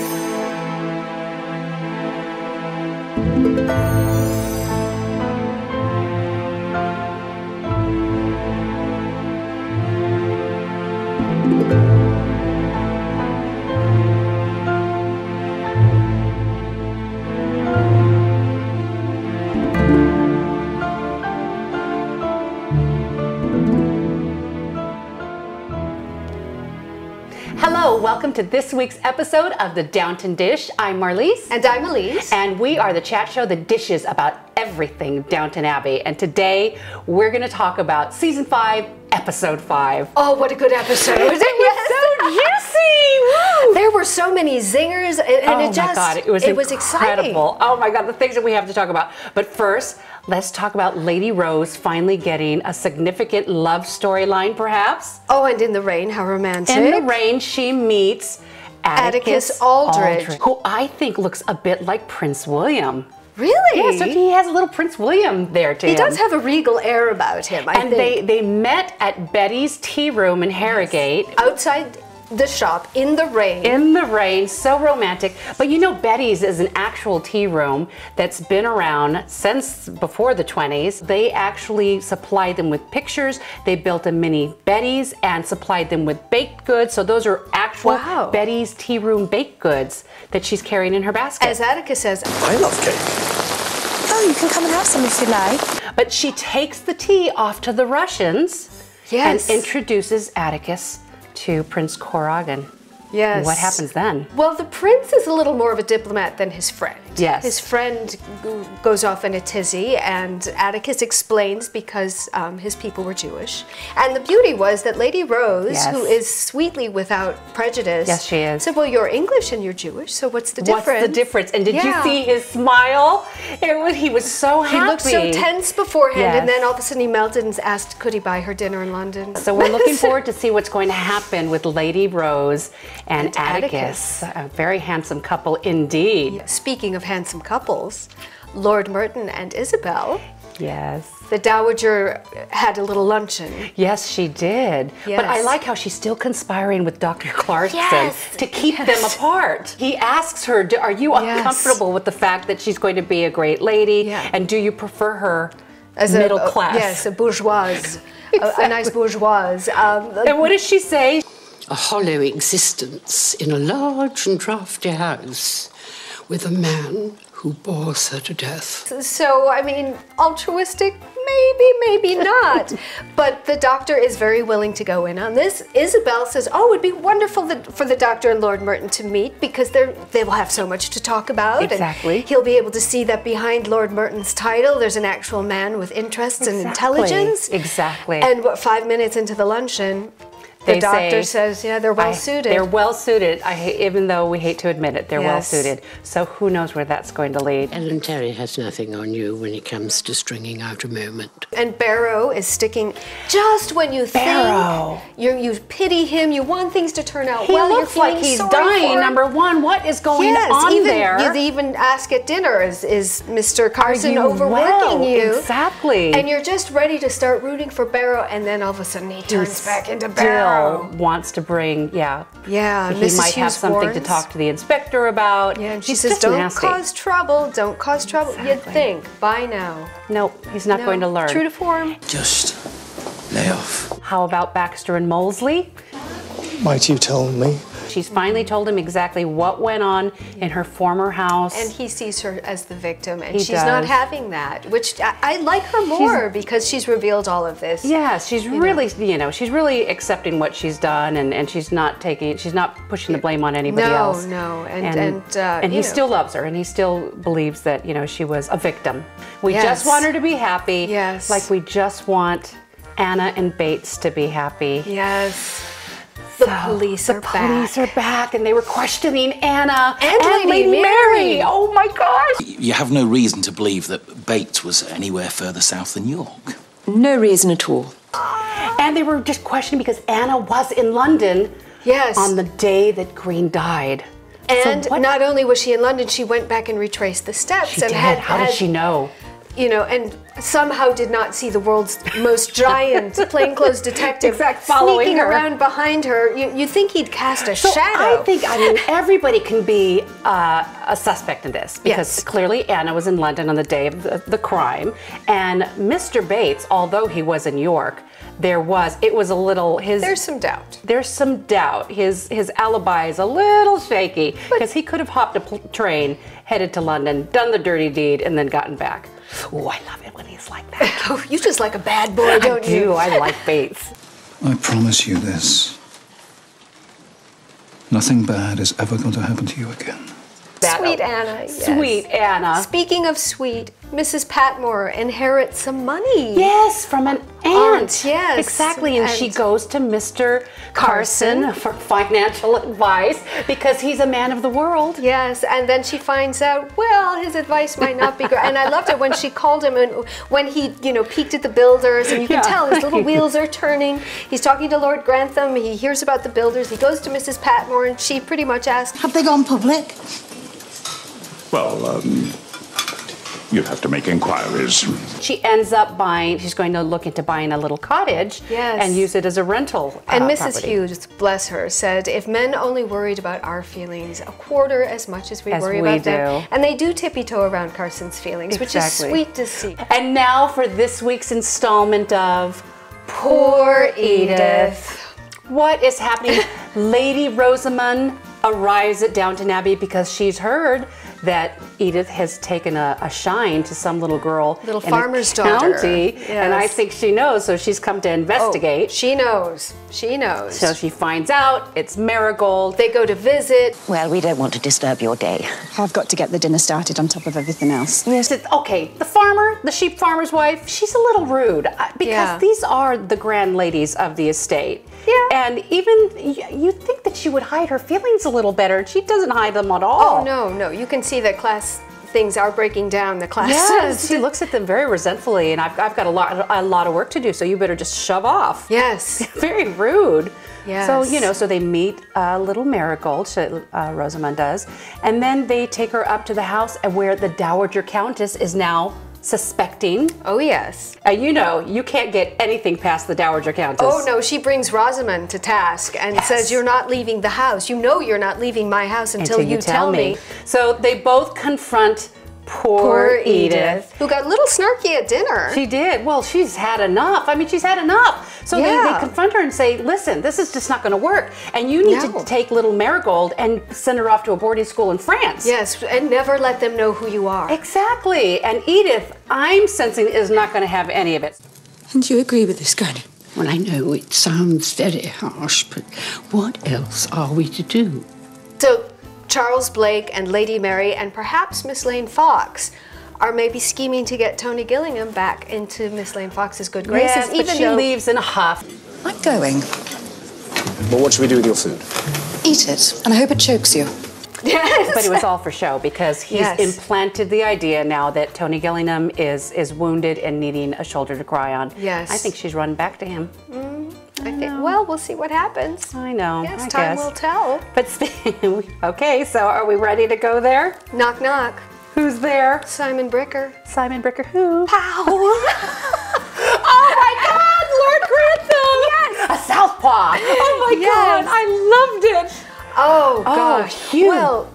Thank you. Hello, welcome to this week's episode of the Downton Dish. I'm Marlise. And I'm Elyse. And we are the chat show that dishes about everything Downton Abbey. And today we're going to talk about season five, episode five. Oh, what a good episode! It was so juicy! There were so many zingers, and, and oh it just my god, it was it was incredible. exciting. Oh my god, the things that we have to talk about. But first, let's talk about Lady Rose finally getting a significant love storyline, perhaps. Oh, and in the rain, how romantic! In the rain, she meets Atticus, Atticus Aldridge. who I think looks a bit like Prince William. Really? Yeah, so he has a little Prince William there to he him. does have a regal air about him. I and they think. they met at Betty's tea room in Harrogate. outside the shop in the rain. In the rain, so romantic. But you know, Betty's is an actual tea room that's been around since before the 20s. They actually supplied them with pictures. They built a mini Betty's and supplied them with baked goods. So those are actual Wow. Betty's tea room baked goods that she's carrying in her basket. As Atticus says, I love cake. Oh, you can come and have some if you like. But she takes the tea off to the Russians Yes. and introduces Atticus to Prince Kuragin. Yes. What happens then? Well, the prince is a little more of a diplomat than his friend. Yes. His friend goes off in a tizzy, and Atticus explains because um, his people were Jewish. And the beauty was that Lady Rose, Yes. who is sweetly without prejudice, Yes, she is. said, Well, you're English and you're Jewish, so what's the difference? What's the difference? And did Yeah. you see his smile? It was, he was so happy. He looked so tense beforehand, Yes. and then all of a sudden he melted and asked, Could he buy her dinner in London? So we're looking forward to see what's going to happen with Lady Rose and, And Atticus. Atticus. A very handsome couple indeed. Speaking of handsome couples, Lord Merton and Isobel, Yes. the Dowager had a little luncheon. Yes, she did. Yes. But I like how she's still conspiring with Dr. Clarkson Yes, to keep them apart. He asks her, Are you Yes. uncomfortable with the fact that she's going to be a great lady? Yeah. And do you prefer her As middle a, class? Yes, a bourgeoise, a, a nice bourgeoise. Um, And what does she say? A hollow existence in a large and drafty house with a man who bores her to death. so, I mean, altruistic, maybe, maybe not. but the doctor is very willing to go in on this. Isobel says, "Oh, it'd be wonderful that, for the doctor and Lord Merton to meet because they're they will have so much to talk about. and Exactly. he'll be able to see that behind Lord Merton's title, there's an actual man with interests and intelligence. Exactly. And what five minutes into the luncheon." The They doctor say, says, "Yeah, they're well I- suited." They're well suited. I, even though we hate to admit it, they're well suited. So who knows where that's going to lead? Ellen Terry has nothing on you when it comes to stringing out a moment. And Barrow is sticking just when you Barrow. think you you pity him, you want things to turn out He well. looks you're like feeling he's sorry dying. for him. Number one, what is going yes, on even, there? You even ask at dinner, is, is Mr. Carson you overworking well? you? Exactly. And you're just ready to start rooting for Barrow, and then all of a sudden he turns back into Still Barrow. wants to bring, yeah. Yeah, He Mrs. might have Hughes something to talk to the inspector about. Yeah, and she He's says, "Don't nasty. cause trouble. Don't cause trouble." You'd think by now. Nope, he's not No, going to learn. True to form. Just lay off. How about Baxter and Molesley? Might you tell me? She's finally told him exactly what went on in her former house. And he sees her as the victim, and He she's not having that, which I, I like her more because she's revealed all of this. Yeah, she's really, you know, she's really accepting what she's done, and, and she's not taking, she's not pushing the blame on anybody No, else. no, and- and and, uh, and he know. still loves her, and he still believes that you know she was a victim. We Yes. just want her to be happy. Yes. like we just want Anna and Bates to be happy. Yes. The police the are police back. are back, and they were questioning Anna And Lady Mary. Oh my gosh! You have no reason to believe that Bates was anywhere further south than York. No reason at all. And they were just questioning because Anna was in London. Yes. On the day that Green died. And what- not only was she in London, she went back and retraced the steps She and did. had How had, did she know? You know, and somehow did not see the world's most giant plainclothes detective Exact, following sneaking her. around behind her. You, you think he'd cast a So shadow? I think I mean everybody can be uh, a suspect in this because Yes. clearly Anna was in London on the day of the, the crime, and Mr. Bates, although he was in York, there was it was a little his. there's some doubt. there's some doubt. His his alibi is a little shaky because he could have hopped a train, headed to London, done the dirty deed, and then gotten back. Oh, I love it when he's like that. Oh, you just like a bad boy, don't do. you? I like Bates. I promise you this. Nothing bad is ever going to happen to you again. That- Sweet Anna. yes. Sweet Anna. Speaking of sweet, Mrs. Patmore inherits some money. Yes, from an aunt. Aunt, yes. Exactly. And, she goes to Mr. Carson, Carson. for financial advice because he's a man of the world. Yes, and then she finds out, well, his advice might not be great. And I loved it when she called him and when he, you know, peeked at the builders and you Yeah. can tell his little wheels are turning. He's talking to Lord Grantham, he hears about the builders, he goes to Mrs. Patmore and she pretty much asks, Have they gone public? Well, um, you'd have to make inquiries. She ends up buying, she's going to look into buying a little cottage Yes. and use it as a rental. and uh, Mrs. property. Hughes, bless her, said, if men only worried about our feelings a quarter as much as we As worry we about them. do. And they do tippy toe around Carson's feelings, which is sweet to see. And now for this week's installment of Poor Edith. What is happening? Lady Rosamund arrives at Downton Abbey because she's heard that Edith has taken a, a shine to some little girl, Little in a farmer's daughter. county, and I think she knows, so she's come to Oh, investigate. she knows. She knows. so she finds out it's Marigold. they go to visit. Well, we don't want to disturb your day. I've got to get the dinner started on top of everything else. Yes. Okay, the farmer, the sheep farmer's wife, she's a little rude uh, because Yeah. these are the grand ladies of the estate. Yeah. And even you think that she would hide her feelings a little better, she doesn't hide them at all. Oh no, no! You can see that class things are breaking down. The classes. Yes, she looks at them very resentfully, and I've, I've got a lot, a lot of work to do. So you better just shove off. Yes. Very rude. Yes. So you know, so they meet uh, little Marigold, she, uh, Rosamund does, and then they take her up to the house and where the Dowager Countess is now suspecting. Oh yes. And you know, you can't get anything past the Dowager Countess. Oh no, she brings Rosamund to task and Yes. says, "You're not leaving the house. You know you're not leaving my house until, you, tell me." So they both confront poor, Poor Edith. who got a little snarky at dinner. She did. Well, she's had enough. I mean, she's had enough. So they, Yeah. they confront her and say, listen, this is just not going to work. And you need No. to take little Marigold and send her off to a boarding school in France. yes, and never let them know who you are. Exactly. And Edith, I'm sensing, is not going to have any of it. And you agree with this, Granny? Well, I know it sounds very harsh, but what else are we to do? So Charles Blake and Lady Mary and perhaps Miss Lane Fox are maybe scheming to get Tony Gillingham back into Miss Lane Fox's good graces, Yes, but even she though leaves in a huff. I'm going. Well, what should we do with your food? Eat it, and I hope it chokes you. Yes. But it was all for show because he's Yes. implanted the idea now that Tony Gillingham is is wounded and needing a shoulder to cry on. Yes. I think she's run back to him. I think. Well, we'll see what happens. I know. Yes, I time guess. will tell. But okay, so are we ready to go there? Knock knock. Who's there? Simon Bricker. Simon Bricker. Who? Pow! Oh my God, Lord Grantham! Yes, a southpaw. Oh my Yes. God, I loved it. oh Oh, gosh. Hugh Well,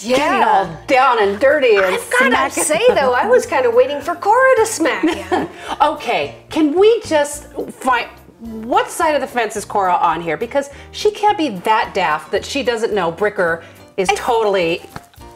getting Yeah. all down and dirty and I've gotta say though, I was kind of waiting for Cora to smack him. Okay, can we just find what side of the fence is Cora on here? Because she can't be that daft that she doesn't know Bricker is totally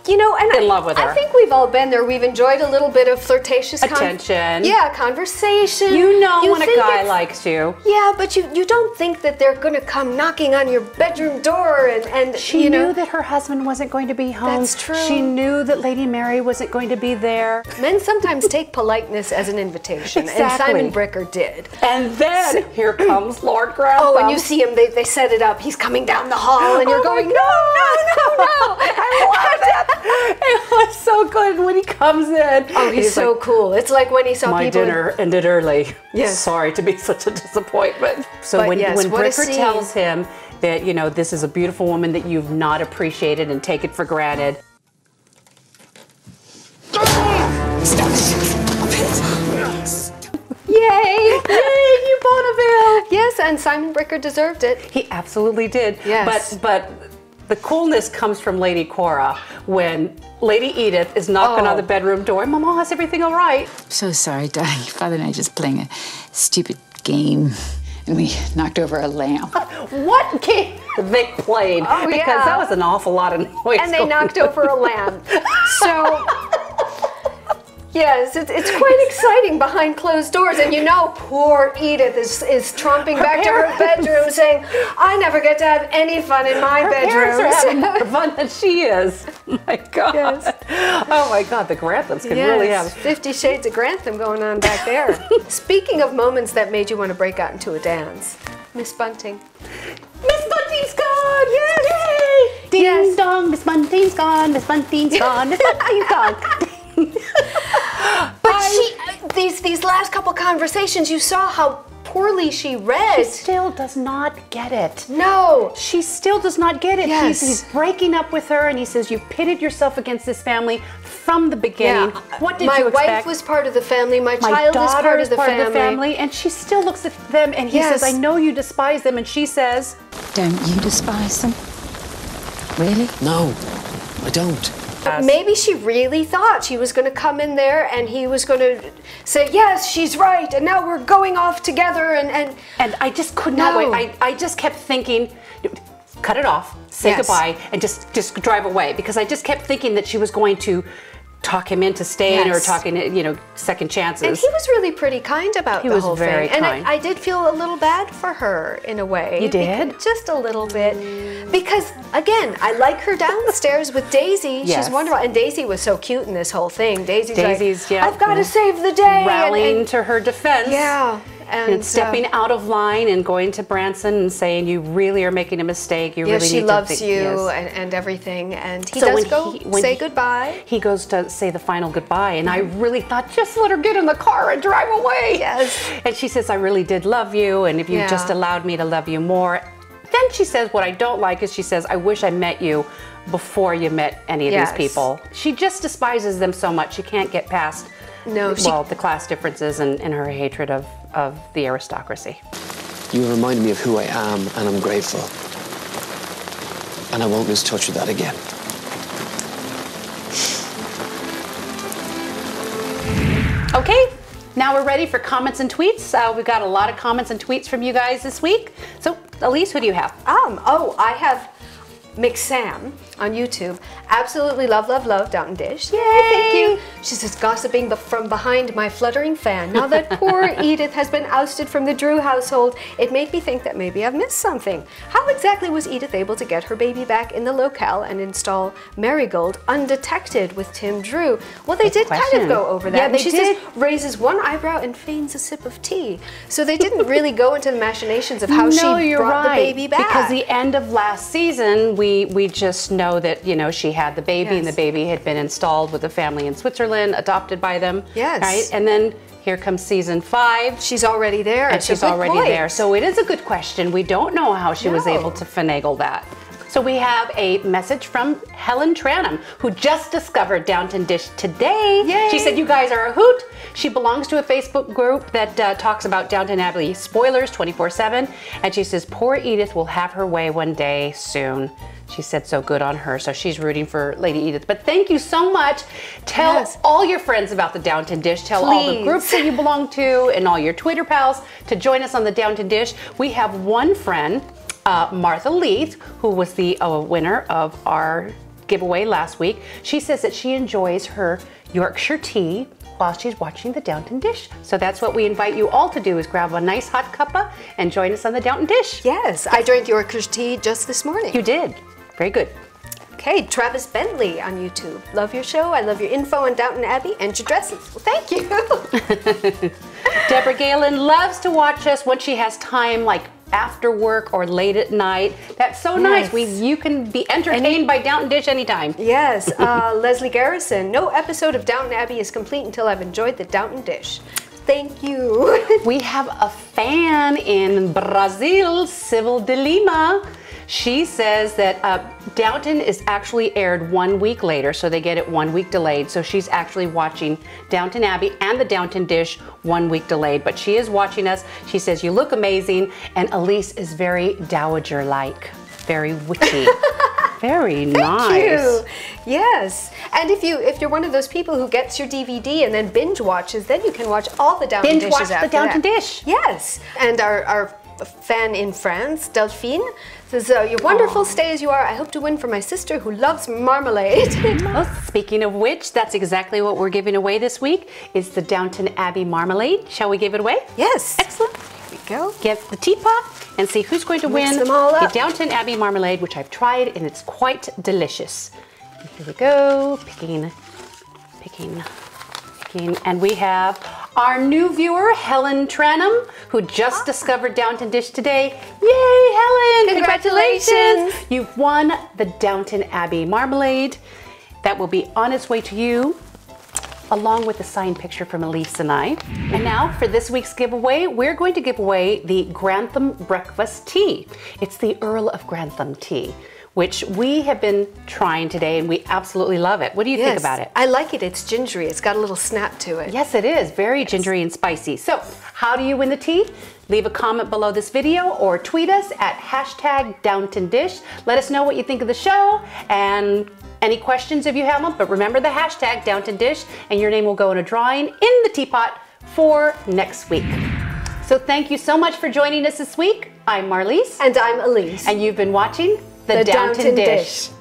You know, and In I, love with her. I think we've all been there. We've enjoyed a little bit of flirtatious con- Attention. yeah, conversation. you know when a guy likes you. Yeah, but you, you don't think that they're gonna come knocking on your bedroom door and, and She you knew know that her husband wasn't going to be home. That's true. She knew that Lady Mary wasn't going to be there. men sometimes take politeness as an invitation, and Simon Bricker did. And then here comes Lord Grantham. Oh, and you see him, they, they set it up. He's coming down the hall, and you're Oh going, no, no, no, no. I loved it. it was so good when he comes in. Oh, he's, he's so like, cool. It's like when he saw my people dinner ended early. Yes. Sorry to be such a disappointment. So but when yes, when Bricker tells him that you know this is a beautiful woman that you've not appreciated and taken for granted. Yay! Yay, you Bonneville! Yes, and Simon Bricker deserved it. He absolutely did. Yes. But but the coolness comes from Lady Cora when Lady Edith is knocking Oh. on the bedroom door. Mama, is everything all right? So sorry, darling. Father and I just playing a stupid game, and we knocked over a lamp. What game they played? Oh, because yeah. that was an awful lot of noise. and they knocked over a lamp. So, yes, it's, it's quite exciting behind closed doors. And you know, poor Edith is, is tromping back to her bedroom saying, I never get to have any fun in my Her bedroom. parents are having more fun than she is. Oh my God. Yes. Oh my God, the Granthams can really have. Fifty Shades of Grantham going on back there. Speaking of moments that made you want to break out into a dance, Miss Bunting. Miss Bunting's gone! Yes! Yay! Ding Yes. dong, Miss Bunting's gone, Miss Bunting's gone, Miss Bunting's gone. But she, these these last couple conversations, you saw how poorly she read. She still does not get it. no. She still does not get it. Yes. He's, he's breaking up with her and he says, You pitted yourself against this family from the beginning. Yeah. What did my you expect? My wife was part of the family. My, My child is daughter part, is of the, part family. of the family. And she still looks at them and he Yes. says, I know you despise them. And she says, Don't you despise them? Really? No, I don't. Maybe she really thought she was going to come in there and he was going to say, "Yes, she's right," and now we're going off together. And and And I just could not No. wait. I, I just kept thinking, cut it off, say Yes. goodbye, and just just drive away because I just kept thinking that she was going to talk him into staying or talking, you know, second chances. and he was really pretty kind about He the whole very thing. kind. And I, I did feel a little bad for her in a way. You did? Because- just a little bit, because again, I like her downstairs with Daisy. Yes. She's wonderful, and Daisy was so cute in this whole thing. Daisy's, Daisy's, like, yeah, I've got to mm. yeah. save the day. and- rallying and- to her defense. yeah. And, And stepping uh, out of line and going to Branson and saying, "You really are making a mistake. You yeah, really she need loves to think." Yes, she loves you Yes. and, and everything. And he So does when go he- say he- goodbye. He goes to say the final goodbye, and I really thought, just let her get in the car and drive away. Yes. And she says, I really did love you, and if you Yeah. just allowed me to love you more. Then she says, what I don't like is she says, I wish I met you before you met any of Yes. these people. She just despises them so much. She can't get past, No, she- well, the class differences and, and her hatred of, of the aristocracy. You remind me of who I am, and I'm grateful. And I won't lose touch with that again. Okay, now we're ready for comments and tweets. Uh, we've got a lot of comments and tweets from you guys this week. So, Elyse, who do you have? Um, oh, I have McSam on YouTube. Absolutely love, love, love Downton Dish. Yay, thank you. She says, gossiping from behind my fluttering fan. Now that poor Edith has been ousted from the Drewe household, it made me think that maybe I've missed something. How exactly was Edith able to get her baby back in the locale and install Marigold undetected with Tim Drewe? Well, they did kind of go over that. Yeah, they she did. says, raises one eyebrow and feigns a sip of tea. So they didn't really go into the machinations of how no, she brought right. the baby back. Because the end of last season, we we just know that you know she had the baby, and the baby had been installed with a family in Switzerland, adopted by them. Yes. Right, and then here comes season five. She's already there. and It's she's already point. there. So it is a good question. We don't know how she was able to finagle that. So we have a message from Helen Tranham, who just discovered Downton Dish today. Yay. She said, "You guys are a hoot." She belongs to a Facebook group that uh, talks about Downton Abbey spoilers 24/7, and she says, "Poor Edith will have her way one day soon." She said, "So good on her." So she's rooting for Lady Edith. But thank you so much. Tell Yes. all your friends about the Downton Dish. Tell all the groups that you belong to and all your Twitter pals to join us on the Downton Dish. We have one friend, uh, Martha Leith, who was the uh, winner of our giveaway last week. She says that she enjoys her Yorkshire tea while she's watching the Downton Dish. So that's what we invite you all to do is grab a nice hot cuppa and join us on the Downton Dish. Yes, I drank Yorkshire tea just this morning. You did. Very good. Okay, Travis Bentley on YouTube. Love your show. I love your info on Downton Abbey and your dresses. Well, thank you. Deborah Galen loves to watch us when she has time, like after work or late at night. That's so nice. We you can be entertained by Downton Dish anytime. yes, uh, Leslie Garrison. No episode of Downton Abbey is complete until I've enjoyed the Downton Dish. Thank you. We have a fan in Brazil, Civil de Lima. She says that uh, Downton is actually aired one week later, so they get it one week delayed. So she's actually watching Downton Abbey and the Downton Dish one week delayed. But she is watching us. She says, You look amazing. And Elyse is very dowager like, very witchy. Very Thank nice. you. Yes. And if you if you're one of those people who gets your DVD and then binge watches, then you can watch all the Downton Binge dishes watch the Downton that. Dish. Yes. And our our fan in France, Delphine, says, uh, "You're wonderful. Stay as you are. I hope to win for my sister who loves marmalade." Well, speaking of which, that's exactly what we're giving away this week. It's the Downton Abbey marmalade. Shall we give it away? yes. Excellent. Here we go. Get the teapot and see who's going to Mix win them all the up. Downton Abbey marmalade, which I've tried and it's quite delicious. Here we go, picking, picking, picking, and we have our new viewer, Helen Tranum, who just discovered Downton Dish today. Yay, Helen! Congratulations. You've won the Downton Abbey marmalade. That will be on its way to you along with a signed picture from Elyse and I. And now for this week's giveaway, we're going to give away the Grantham Breakfast Tea. It's the Earl of Grantham tea, which we have been trying today and we absolutely love it. What do you think about it? I like it. It's gingery. It's got a little snap to it. Yes, it is. Very gingery and spicy. So, how do you win the tea? Leave a comment below this video or tweet us at hashtag Downton Dish. Let us know what you think of the show and any questions if you have them. But remember the hashtag Downton Dish and your name will go in a drawing in the teapot for next week. So thank you so much for joining us this week. I'm Marlise. And I'm Elyse. And you've been watching The, The Downton, Downton Dish. Dish.